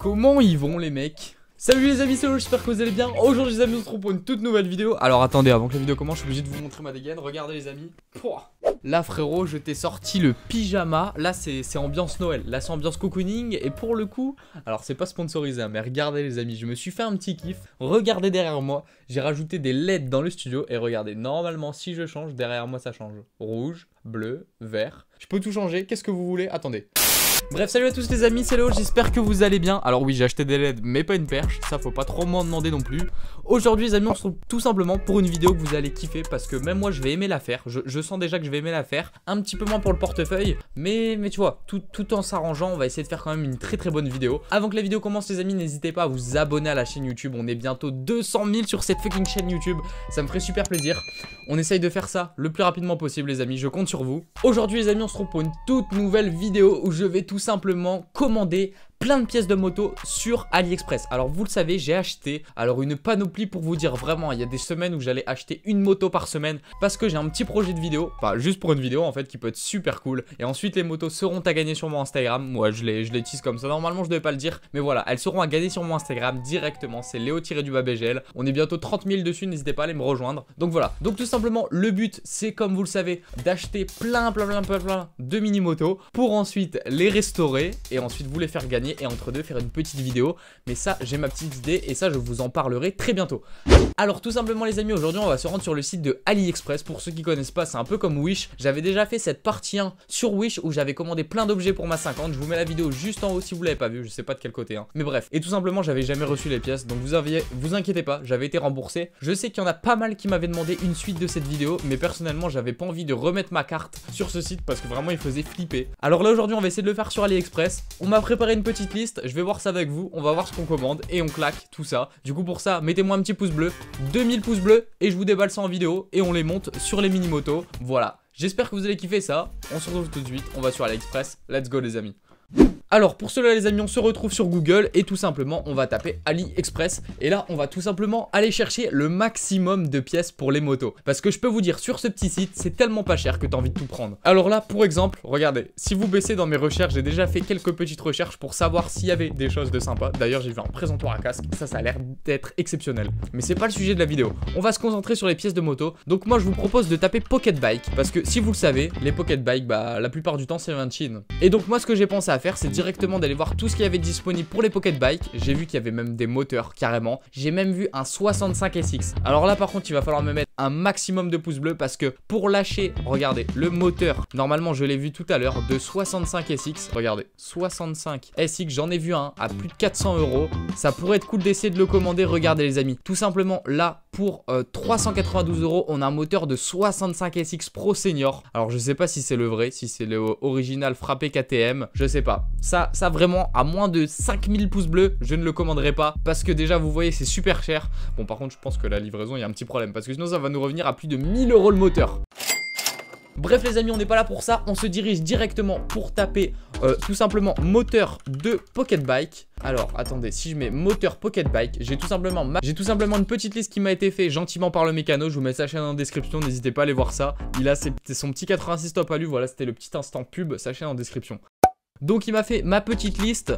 Comment ils vont les mecs? Salut les amis, c'est j'espère que vous allez bien. Aujourd'hui les amis, on se retrouve pour une toute nouvelle vidéo. Alors attendez, avant que la vidéo commence, je suis obligé de vous montrer ma dégaine. Regardez les amis. Là frérot, je t'ai sorti le pyjama. Là c'est ambiance Noël. Là c'est ambiance cocooning. Et pour le coup, alors c'est pas sponsorisé, hein, mais regardez les amis, je me suis fait un petit kiff. Regardez derrière moi, j'ai rajouté des LED dans le studio. Et regardez, normalement si je change, derrière moi ça change. Rouge, bleu, vert. Je peux tout changer. Qu'est-ce que vous voulez? Attendez. Bref, salut à tous les amis, c'est Léo, j'espère que vous allez bien. Alors oui, j'ai acheté des LED, mais pas une perche, ça faut pas trop m'en demander non plus. Aujourd'hui les amis, on se retrouve tout simplement pour une vidéo que vous allez kiffer, parce que même moi je vais aimer la faire. Je, sens déjà que je vais aimer la faire, un petit peu moins pour le portefeuille, mais, mais tu vois, tout, tout en s'arrangeant, on va essayer de faire quand même une très très bonne vidéo. Avant que la vidéo commence les amis, n'hésitez pas à vous abonner à la chaîne YouTube, on est bientôt 200 000 sur cette fucking chaîne YouTube, ça me ferait super plaisir. On essaye de faire ça le plus rapidement possible les amis, je compte sur vous. Aujourd'hui les amis, on se retrouve pour une toute nouvelle vidéo où je vais tout simplement commander plein de pièces de moto sur AliExpress. Alors vous le savez, j'ai acheté alors une panoplie pour vous dire vraiment, il y a des semaines où j'allais acheter une moto par semaine parce que j'ai un petit projet de vidéo, enfin juste pour une vidéo en fait qui peut être super cool. Et ensuite les motos seront à gagner sur mon Instagram. Moi je les, je les tease comme ça, normalement je devais pas le dire, mais voilà, elles seront à gagner sur mon Instagram directement. C'est Léo-du-BGL. On est bientôt 30 000 dessus, n'hésitez pas à aller me rejoindre. Donc voilà, donc tout simplement le but c'est comme vous le savez d'acheter plein plein plein plein plein de mini motos pour ensuite les restaurer et ensuite vous les faire gagner et entre deux faire une petite vidéo. Mais ça, j'ai ma petite idée et ça, je vous en parlerai très bientôt. Alors tout simplement les amis, aujourd'hui on va se rendre sur le site de AliExpress. Pour ceux qui connaissent pas, c'est un peu comme Wish. J'avais déjà fait cette partie 1 sur Wish où j'avais commandé plein d'objets pour ma 50. Je vous mets la vidéo juste en haut si vous l'avez pas vu, je sais pas de quel côté. Hein. Mais bref, et tout simplement j'avais jamais reçu les pièces. Donc vous aviez, vous inquiétez pas, j'avais été remboursé. Je sais qu'il y en a pas mal qui m'avaient demandé une suite de cette vidéo, mais personnellement j'avais pas envie de remettre ma carte sur ce site parce que vraiment il faisait flipper. Alors là aujourd'hui on va essayer de le faire sur AliExpress. On m'a préparé une petite liste, je vais voir ça avec vous, on va voir ce qu'on commande et on claque tout ça. Du coup pour ça, mettez-moi un petit pouce bleu, 2000 pouces bleus et je vous déballe ça en vidéo et on les monte sur les mini-motos. Voilà. J'espère que vous allez kiffer ça. On se retrouve tout de suite. On va sur AliExpress. Let's go les amis. Alors pour cela les amis on se retrouve sur Google et tout simplement on va taper AliExpress. Et là on va tout simplement aller chercher le maximum de pièces pour les motos. Parce que je peux vous dire sur ce petit site c'est tellement pas cher que t'as envie de tout prendre. Alors là pour exemple regardez si vous baissez dans mes recherches j'ai déjà fait quelques petites recherches pour savoir s'il y avait des choses de sympa. D'ailleurs j'ai vu un présentoir à casque. Ça ça a l'air d'être exceptionnel. Mais c'est pas le sujet de la vidéo. On va se concentrer sur les pièces de moto. Donc moi je vous propose de taper Pocket Bike. Parce que si vous le savez les Pocket Bike bah la plupart du temps c'est un Chine et donc moi ce que j'ai pensé à faire c'est directement d'aller voir tout ce qu'il y avait disponible pour les Pocket Bike. J'ai vu qu'il y avait même des moteurs carrément. J'ai même vu un 65 SX. Alors là par contre il va falloir me mettre un maximum de pouces bleus parce que pour lâcher, regardez, le moteur, normalement je l'ai vu tout à l'heure, de 65 SX. Regardez, 65 SX, j'en ai vu un à plus de 400 euros. Ça pourrait être cool d'essayer de le commander. Regardez les amis, tout simplement là pour 392 euh, euros, on a un moteur de 65 SX Pro Senior. Alors je sais pas si c'est le vrai, si c'est le original frappé KTM, je sais pas. Ça, ça vraiment, à moins de 5000 pouces bleus, je ne le commanderai pas. Parce que déjà, vous voyez, c'est super cher. Bon, par contre, je pense que la livraison, il y a un petit problème. Parce que sinon, ça va nous revenir à plus de 1000 euros le moteur. Bref les amis on n'est pas là pour ça On se dirige directement pour taper euh, Tout simplement moteur de Pocket Bike alors, attendez, si je mets moteur Pocket Bike, j'ai tout simplement j'ai tout simplement une petite liste qui m'a été faite gentiment par le mécano. Je vous mets sa chaîne en description, n'hésitez pas à aller voir ça. Il a son petit 86 top à lui, voilà, c'était le petit instant pub, sa chaîne en description. Donc il m'a fait ma petite liste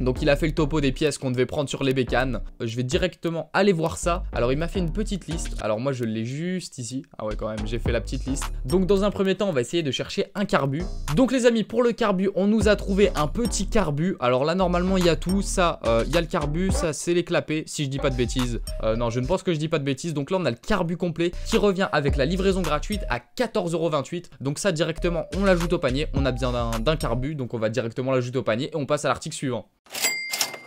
donc il a fait le topo des pièces qu'on devait prendre sur les bécanes. Euh, je vais directement aller voir ça. Alors il m'a fait une petite liste. Alors moi je l'ai juste ici. Ah ouais quand même, j'ai fait la petite liste. Donc dans un premier temps, on va essayer de chercher un carbu. Donc les amis, pour le carbu, on nous a trouvé un petit carbu. Alors là normalement il y a tout. Ça, euh, il y a le carbu, ça c'est les clapets, si je dis pas de bêtises. Euh, non, je ne pense que je dis pas de bêtises. Donc là on a le carbu complet qui revient avec la livraison gratuite à 14,28€. Donc ça directement, on l'ajoute au panier. On a bien d'un carbu, donc on va directement l'ajouter au panier et on passe à l'article suivant.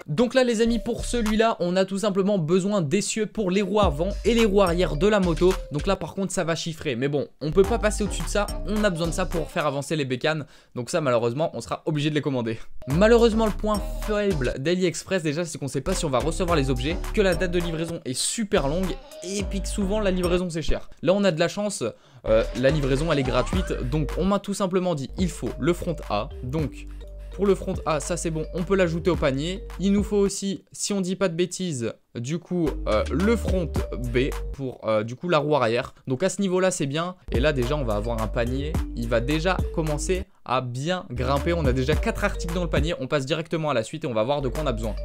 Donc là les amis pour celui-là on a tout simplement besoin d'essieux pour les roues avant et les roues arrière de la moto. Donc là par contre ça va chiffrer. Mais bon on peut pas passer au-dessus de ça. On a besoin de ça pour faire avancer les bécanes. Donc ça malheureusement on sera obligé de les commander. Malheureusement le point faible d'AliExpress déjà c'est qu'on sait pas si on va recevoir les objets Que la date de livraison est super longue et puis que souvent la livraison c'est cher. Là on a de la chance. Euh, la livraison elle est gratuite. Donc on m'a tout simplement dit il faut le front A. Donc le front A, ça c'est bon, on peut l'ajouter au panier. Il nous faut aussi, si on dit pas de bêtises, du coup euh, le front B pour euh, du coup la roue arrière. Donc à ce niveau-là c'est bien. Et là déjà on va avoir un panier. Il va déjà commencer à bien grimper. On a déjà 4 articles dans le panier. On passe directement à la suite et on va voir de quoi on a besoin.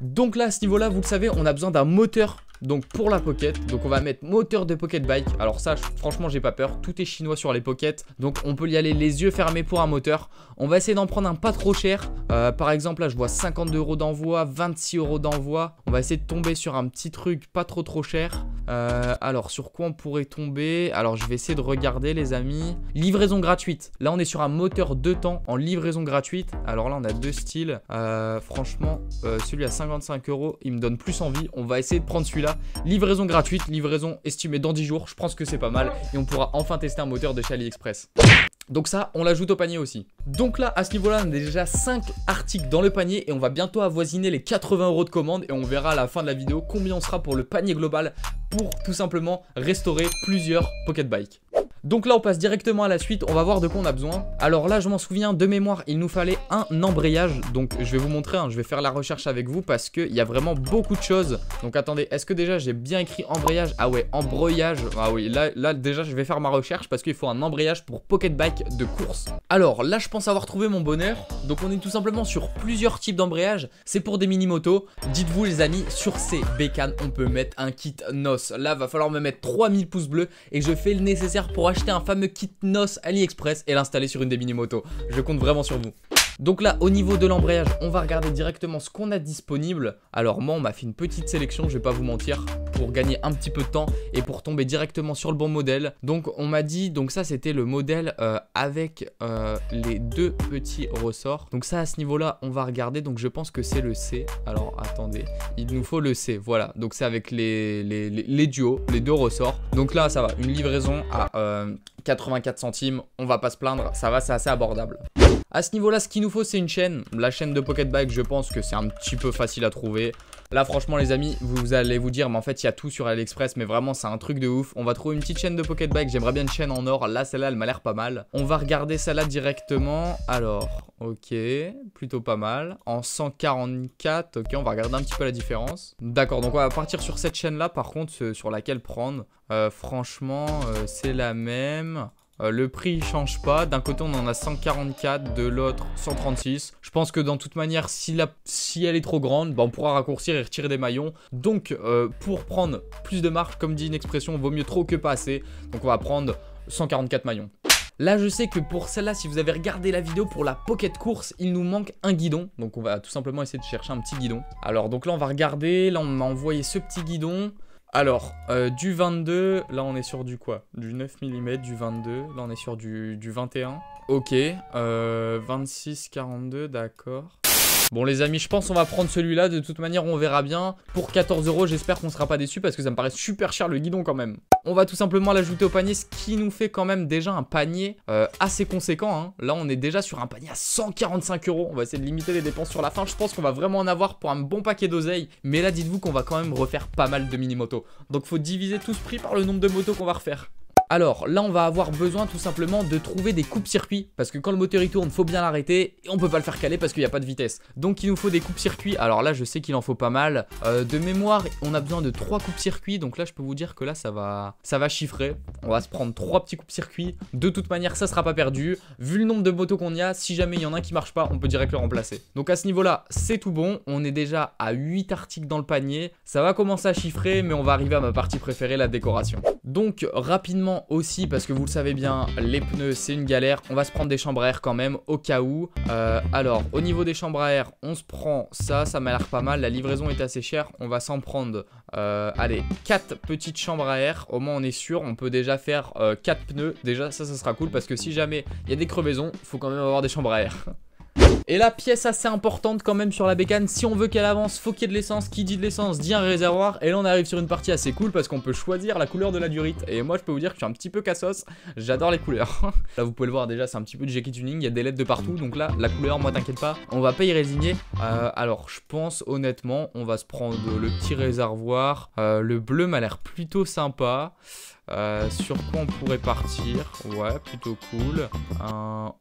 Donc là, à ce niveau-là, vous le savez, on a besoin d'un moteur donc pour la pocket, donc on va mettre moteur de pocket bike. Alors ça, franchement, j'ai pas peur. Tout est chinois sur les pockets. Donc on peut y aller les yeux fermés pour un moteur. On va essayer d'en prendre un pas trop cher. Euh, par exemple, là, je vois 52 euros d'envoi, 26 euros d'envoi. On va essayer de tomber sur un petit truc pas trop trop cher. Euh, alors, sur quoi on pourrait tomber? Alors, je vais essayer de regarder, les amis. Livraison gratuite. Là, on est sur un moteur 2 temps en livraison gratuite. Alors là, on a deux styles. Euh, franchement, celui à 55 euros, il me donne plus envie. On va essayer de prendre celui-là Livraison gratuite, livraison estimée dans 10 jours. Je pense que c'est pas mal. Et on pourra enfin tester un moteur de chez AliExpress. Donc ça, on l'ajoute au panier aussi. Donc là, à ce niveau-là, on a déjà 5 articles dans le panier et on va bientôt avoisiner les 80 euros de commande et on verra à la fin de la vidéo combien on sera pour le panier global pour tout simplement restaurer plusieurs pocket bikes. Donc là on passe directement à la suite, on va voir de quoi on a besoin. Alors là je m'en souviens de mémoire, il nous fallait un embrayage. Donc je vais vous montrer, hein, je vais faire la recherche avec vous parce qu'il y a vraiment beaucoup de choses. Donc attendez, est-ce que déjà j'ai bien écrit embrayage? Ah ouais, embrayage. Ah oui, là, là déjà je vais faire ma recherche parce qu'il faut un embrayage pour pocket bike de course. Alors là je pense avoir trouvé mon bonheur. Donc on est tout simplement sur plusieurs types d'embrayage. C'est pour des mini-motos. Dites-vous les amis, sur ces bécanes on peut mettre un kit NOS. Là va falloir me mettre 3000 pouces bleus et je fais le nécessaire pour acheter un fameux kit NOS AliExpress et l'installer sur une des mini-motos. Je compte vraiment sur vous. Donc là, au niveau de l'embrayage, on va regarder directement ce qu'on a disponible. Alors moi, on m'a fait une petite sélection, je vais pas vous mentir, pour gagner un petit peu de temps et pour tomber directement sur le bon modèle. Donc on m'a dit, donc ça c'était le modèle euh, avec euh, les deux petits ressorts. Donc ça à ce niveau-là, on va regarder. Donc je pense que c'est le C. Alors attendez, il nous faut le C. Voilà, donc c'est avec les, duos, les deux ressorts. Donc là, ça va, une livraison à 84 euh, centimes. On va pas se plaindre, ça va, c'est assez abordable. À ce niveau-là, ce qu'il nous faut, c'est une chaîne. La chaîne de Pocket Bike, je pense que c'est un petit peu facile à trouver. Là, franchement, les amis, vous allez vous dire, mais en fait, il y a tout sur AliExpress, mais vraiment, c'est un truc de ouf. On va trouver une petite chaîne de Pocket Bike. J'aimerais bien une chaîne en or. Là, celle-là, elle m'a l'air pas mal. On va regarder celle-là directement. Alors, ok, plutôt pas mal. En 144, ok, on va regarder un petit peu la différence. D'accord, donc on va partir sur cette chaîne-là, par contre, euh, sur laquelle prendre. Euh, franchement, euh, c'est la même. Euh, le prix il change pas. D'un côté on en a 144, de l'autre 136. Je pense que dans toute manière si, la, si elle est trop grande, bah, on pourra raccourcir et retirer des maillons. Donc euh, pour prendre plus de marge, comme dit une expression, vaut mieux trop que pas assez. Donc on va prendre 144 maillons. Là, je sais que pour celle-là, si vous avez regardé la vidéo pour la pocket course, il nous manque un guidon. Donc, on va tout simplement essayer de chercher un petit guidon. Alors, donc là, on va regarder. Là, on m'a envoyé ce petit guidon. Alors, euh, du 22, là on est sur du quoi? Du 9 mm, du 22, là on est sur du, du 21. Ok, euh, 26, 42, d'accord. Bon les amis, je pense qu'on va prendre celui-là. De toute manière, on verra bien. Pour 14 euros, j'espère qu'on sera pas déçu parce que ça me paraît super cher le guidon quand même. On va tout simplement l'ajouter au panier, ce qui nous fait quand même déjà un panier euh, assez conséquent. Hein. Là, on est déjà sur un panier à 145 euros. On va essayer de limiter les dépenses sur la fin. Je pense qu'on va vraiment en avoir pour un bon paquet d'oseille. Mais là, dites-vous qu'on va quand même refaire pas mal de mini-motos. Donc, faut diviser tout ce prix par le nombre de motos qu'on va refaire. Alors là on va avoir besoin tout simplement de trouver des coupes-circuits parce que quand le moteur il tourne faut bien l'arrêter et on peut pas le faire caler parce qu'il n'y a pas de vitesse. Donc il nous faut des coupes-circuits, alors là je sais qu'il en faut pas mal. Euh, de mémoire on a besoin de 3 coupes-circuits donc là je peux vous dire que là ça va, ça va chiffrer. On va se prendre 3 petits coupes-circuits, de toute manière ça sera pas perdu. Vu le nombre de motos qu'on y a, si jamais il y en a un qui marche pas on peut direct le remplacer. Donc à ce niveau là c'est tout bon, on est déjà à 8 articles dans le panier. Ça va commencer à chiffrer mais on va arriver à ma partie préférée, la décoration. Donc rapidement aussi parce que vous le savez bien, les pneus c'est une galère. On va se prendre des chambres à air quand même au cas où. Euh, alors au niveau des chambres à air, on se prend ça, ça m'a l'air pas mal. La livraison est assez chère. On va s'en prendre, euh, allez, 4 petites chambres à air. Au moins on est sûr, on peut déjà faire 4 euh, pneus. Déjà ça, ça sera cool parce que si jamais il y a des crevaisons, faut quand même avoir des chambres à air. Et la pièce assez importante quand même sur la bécane, si on veut qu'elle avance, faut qu'il y ait de l'essence. Qui dit de l'essence dit un réservoir. Et là on arrive sur une partie assez cool parce qu'on peut choisir la couleur de la durite. Et moi je peux vous dire que je suis un petit peu cassos, j'adore les couleurs. là vous pouvez le voir déjà, c'est un petit peu de Jackie Tuning, il y a des LED de partout. Donc là, la couleur, moi t'inquiète pas, on va pas y résigner. Euh, alors je pense honnêtement, on va se prendre le petit réservoir. Euh, le bleu m'a l'air plutôt sympa. Euh, sur quoi on pourrait partir? Ouais, plutôt cool.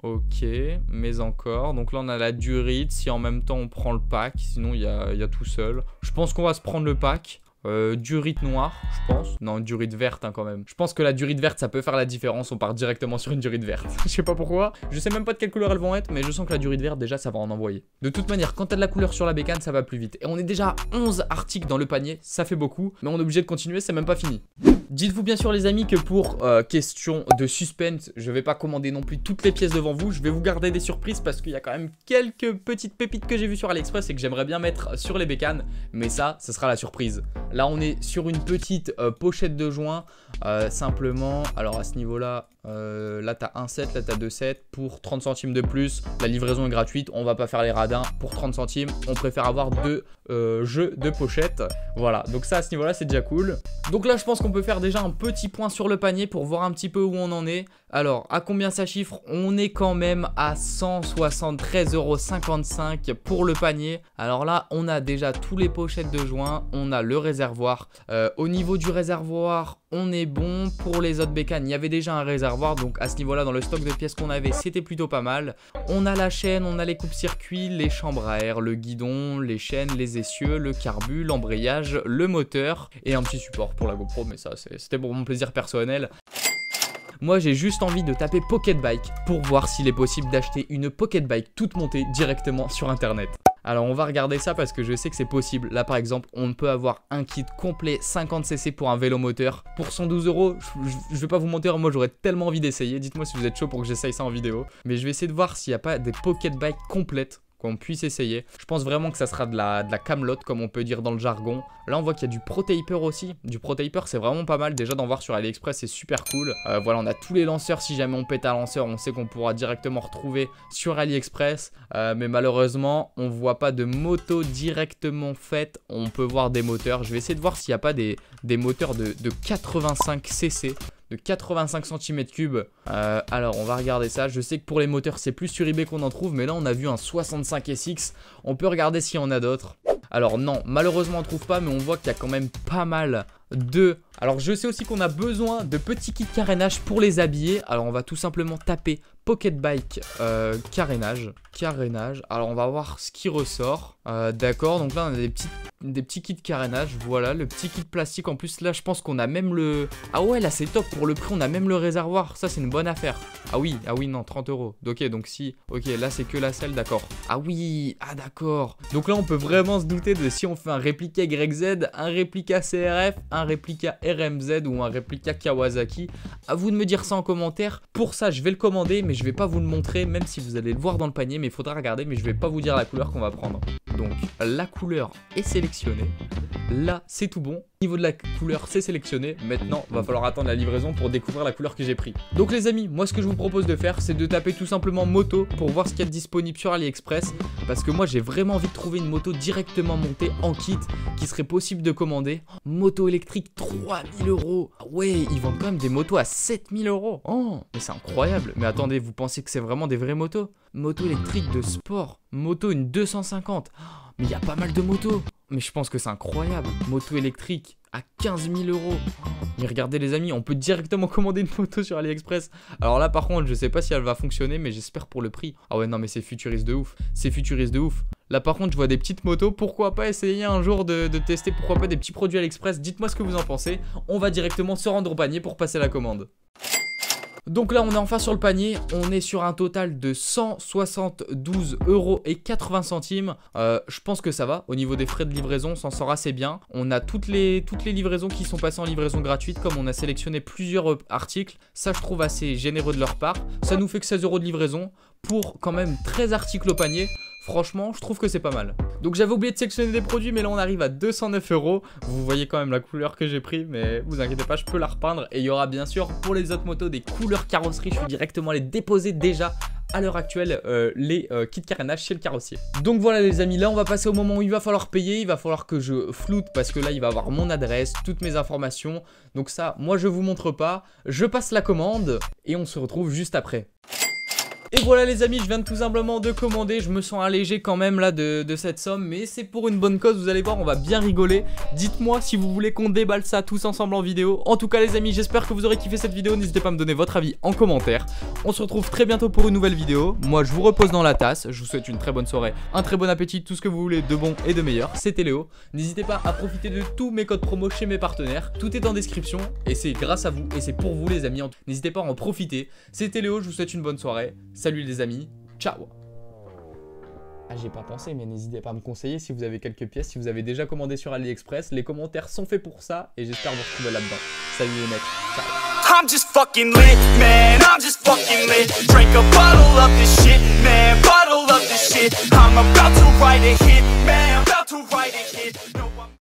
ok, mais encore. Donc là, on a la durite. Si en même temps on prend le pack, sinon il y a, tout seul. Je pense qu'on va se prendre le pack. Euh, durite noire, je pense. Non, durite verte hein, quand même. Je pense que la durite verte, ça peut faire la différence. On part directement sur une durite verte. je sais pas pourquoi. Je sais même pas de quelle couleur elles vont être, mais je sens que la durite verte, déjà, ça va en envoyer. De toute manière, quand t'as de la couleur sur la bécane, ça va plus vite. Et on est déjà à 11 articles dans le panier, ça fait beaucoup. Mais on est obligé de continuer, c'est même pas fini. Dites-vous bien sûr les amis que pour euh, question de suspense, je vais pas commander non plus toutes les pièces devant vous, je vais vous garder des surprises parce qu'il y a quand même quelques petites pépites que j'ai vues sur AliExpress et que j'aimerais bien mettre sur les bécanes, mais ça, ce sera la surprise. Là on est sur une petite euh, pochette de joint, euh, simplement, alors à ce niveau-là, là t'as un set, là t'as deux sets pour 30 centimes de plus, la livraison est gratuite, on va pas faire les radins pour 30 centimes, on préfère avoir deux jeux de pochettes, voilà, donc ça à ce niveau-là c'est déjà cool. Donc là je pense qu'on peut faire déjà un petit point sur le panier pour voir un petit peu où on en est. Alors, à combien ça chiffre? On est quand même à 173,55€ pour le panier. Alors là, on a déjà tous les pochettes de joint, on a le réservoir. Euh, au niveau du réservoir, on est bon. Pour les autres bécanes, il y avait déjà un réservoir, donc à ce niveau-là, dans le stock de pièces qu'on avait, c'était plutôt pas mal. On a la chaîne, on a les coupes-circuits, les chambres à air, le guidon, les chaînes, les essieux, le carbu, l'embrayage, le moteur et un petit support pour la GoPro, mais ça, c'était pour mon plaisir personnel. Moi j'ai juste envie de taper Pocket Bike pour voir s'il est possible d'acheter une Pocket Bike toute montée directement sur internet. Alors on va regarder ça parce que je sais que c'est possible. Là par exemple, on peut avoir un kit complet 50cc pour un vélo moteur. Pour 112 euros, je vais pas vous mentir, moi j'aurais tellement envie d'essayer. Dites-moi si vous êtes chaud pour que j'essaye ça en vidéo. Mais je vais essayer de voir s'il n'y a pas des pocket bike complètes qu'on puisse essayer. Je pense vraiment que ça sera de la, de comme on peut dire dans le jargon. Là, on voit qu'il y a du Protaper aussi. Du Protaper, c'est vraiment pas mal. Déjà, d'en voir sur AliExpress, c'est super cool. Euh, voilà, on a tous les lanceurs. Si jamais on pète un lanceur, on sait qu'on pourra directement retrouver sur AliExpress. Euh, mais malheureusement, on voit pas de moto directement faite. On peut voir des moteurs. Je vais essayer de voir s'il n'y a pas des, des moteurs de, de 85 cc de 85 cm3. Euh, alors, on va regarder ça. Je sais que pour les moteurs, c'est plus sur eBay qu'on en trouve. Mais là, on a vu un 65 SX. On peut regarder s'il y en a d'autres. Alors non, malheureusement on trouve pas, mais on voit qu'il y a quand même pas mal de... Alors je sais aussi qu'on a besoin de petits kits carénage pour les habiller. Alors on va tout simplement taper Pocket Bike euh, carénage. Carénage. Alors on va voir ce qui ressort. Euh, d'accord, donc là on a des petits, des petits carénage. Voilà, le petit kit plastique. En plus là je pense qu'on a même le... Ah ouais là c'est top pour le prix, on a même le réservoir. Ça c'est une bonne affaire. Ah oui, ah oui non, 30 euros. Ok, donc si... Ok, là c'est que la selle, d'accord. Ah oui, ah d'accord. Donc là on peut vraiment se douter de si on fait un réplica YZ, un réplica CRF, réplica RMZ ou un réplica Kawasaki. À vous de me dire ça en commentaire. Pour ça je vais le commander mais je vais pas vous le montrer même si vous allez le voir dans le panier mais il faudra regarder mais je vais pas vous dire la couleur qu'on va prendre. Donc la couleur est sélectionnée. Là c'est tout bon. Au niveau de la couleur c'est sélectionné. Maintenant va falloir attendre la livraison pour découvrir la couleur que j'ai pris. Donc les amis, moi ce que je vous propose de faire c'est de taper tout simplement moto pour voir ce qu'il y a disponible sur AliExpress. Parce que moi j'ai vraiment envie de trouver une moto directement montée en kit qui serait possible de commander. Moto électrique 3000 euros. Ah ouais, ils vendent quand même des motos à 7000 euros. Oh, mais c'est incroyable. Mais attendez, vous pensez que c'est vraiment des vraies motos? Moto électrique de sport. Moto une 250. Mais il y a pas mal de motos. Mais je pense que c'est incroyable. Moto électrique à 15 000 euros. Mais regardez les amis, on peut directement commander une moto sur AliExpress. Alors là par contre, je sais pas si elle va fonctionner, mais j'espère pour le prix. Ah ouais non mais c'est futuriste de ouf. C'est futuriste de ouf. Là par contre, je vois des petites motos. Pourquoi pas essayer un jour de, tester, pourquoi pas des petits produits AliExpress Dites-moi ce que vous en pensez. On va directement se rendre au panier pour passer la commande. Donc là on est enfin sur le panier, on est sur un total de 172 euros et 80 centimes. Euh, je pense que ça va, au niveau des frais de livraison, on s'en sort assez bien. On a toutes les, toutes les livraisons qui sont passées en livraison gratuite, comme on a sélectionné plusieurs articles. Ça je trouve assez généreux de leur part. Ça nous fait que 16 euros de livraison pour quand même 13 articles au panier. Franchement, je trouve que c'est pas mal. Donc j'avais oublié de sélectionner des produits, mais là on arrive à 209 euros. Vous voyez quand même la couleur que j'ai pris, mais vous inquiétez pas, je peux la repeindre. Et il y aura bien sûr pour les autres motos des couleurs carrosserie. Je vais directement les déposer déjà à l'heure actuelle euh, les euh, kits carénage chez le carrossier. Donc voilà les amis, là on va passer au moment où il va falloir payer, il va falloir que je floute parce que là il va avoir mon adresse, toutes mes informations. Donc ça, moi je vous montre pas, je passe la commande et on se retrouve juste après. Et voilà les amis, je viens de tout simplement de commander, je me sens allégé quand même là de, de cette somme, mais c'est pour une bonne cause, vous allez voir, on va bien rigoler. Dites-moi si vous voulez qu'on déballe ça tous ensemble en vidéo. En tout cas les amis, j'espère que vous aurez kiffé cette vidéo, n'hésitez pas à me donner votre avis en commentaire. On se retrouve très bientôt pour une nouvelle vidéo. Moi je vous repose dans la tasse, je vous souhaite une très bonne soirée, un très bon appétit, tout ce que vous voulez de bon et de meilleur. C'était Léo. N'hésitez pas à profiter de tous mes codes promo chez mes partenaires. Tout est en description et c'est grâce à vous et c'est pour vous les amis. N'hésitez pas à en profiter. C'était Léo, je vous souhaite une bonne soirée. Salut les amis. Ciao ah, j'ai pas pensé, mais n'hésitez pas à me conseiller si vous avez quelques pièces, si vous avez déjà commandé sur AliExpress. Les commentaires sont faits pour ça et j'espère vous retrouver là-dedans. Salut les mecs, ciao. I'm just fucking lit, man. I'm just fucking lit. Drink a bottle of this shit, man. Bottle of this shit. I'm about to write a hit, man.